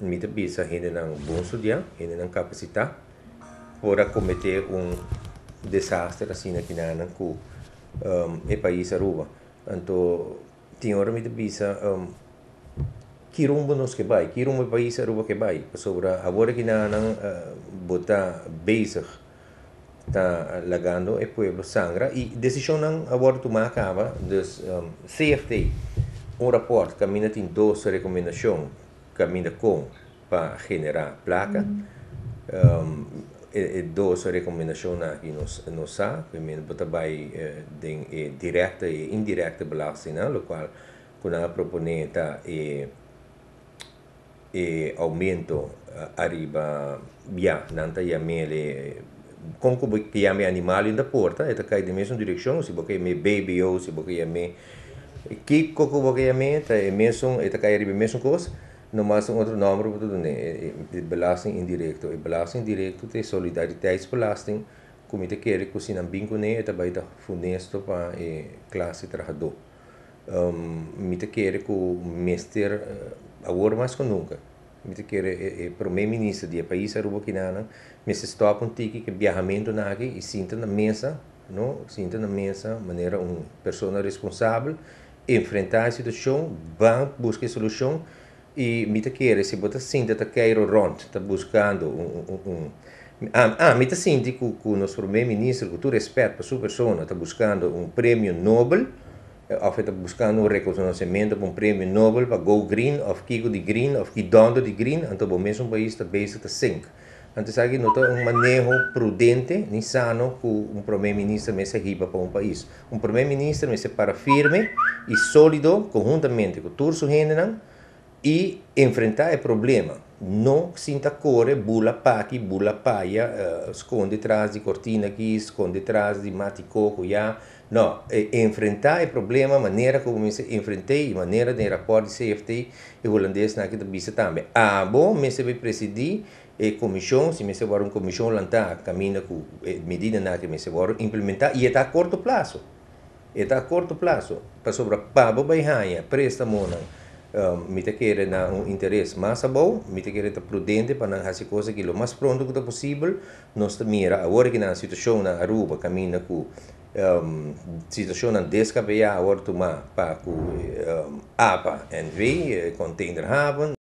mita bisa hindi ng bom estudar, hindi ng capacidade para cometer um desastre assim na kinanan ku um, e país aruba. Anto tinha hora mita bisa um, kirumbo nos que vai, kirumbo país aruba que vai, sobre agora kinanan uh, bota bezig está lagando o pueblo sangra. E decisão não agora tomar acaba dus um, CFT um rapport caminha tem duas recomendações caminha com para generar placa. Um, e, e duas recomendações aqui nos nos sa caminha botar vai uh, den e direta e indireta belasting na lo qual com a proponenta e e aumento uh, arriba via nanta ya mele com que é animal na porta, é cai de mesma direção, se você me baby ou se você me que coco você me, tá é mesmo, é cai de mesma coisa, não mais um outro número para tudo, né? De belasting indireto, e belasting direto tem solidariteitsbelasting, como te quer que se não bingo né, é também da funesto para a classe trabalhador. Um, me te quer que o mestre agora mais que nunca mita kere e, e primeiro-ministro do país aruba kinana me se stop um tiki que viajamento na aqui e sinta na mesa no sinta na mesa maneira um pessoa responsável enfrentar a situação vão buscar solução e mita kere se bota sinta tá queiro rond tá buscando um, um, um ah, ah mita sinta que o nosso primeiro-ministro com todo respeito para sua pessoa tá buscando um prêmio Nobel of está buscando um reconhecimento para um prêmio Nobel para Go Green, of Kiko de Green, of Kidondo de Green, então o mesmo país está bezig de cinco. Então, sabe, não um manejo prudente e sano que um primeiro-ministro me se riba para um país. Um primeiro-ministro me se para firme e sólido, conjuntamente com todos os gêneros, e enfrentar o problema. Não sinta corre, bula paqui, bula paia, uh, esconde atrás de cortina aqui, esconde atrás de mate coco, já. Não, é enfrentar o problema, maneira como eu enfrentei, maneira de rapport de CFT e holandês na da bisa também. Ah, bom, me se presidir e comissão, se me se uma comissão lantar, caminha com medida na que me se implementar, e está a curto prazo. Está a curto prazo. Para sobre pabo baihanha, préstamo, um, me te querer na um interesse mais bom, me te querer prudente para não fazer coisa que o mais pronto que possível, nós mira agora que na situação na Aruba caminha com um, situação na descapea agora tomar para com um, APA NV, container haven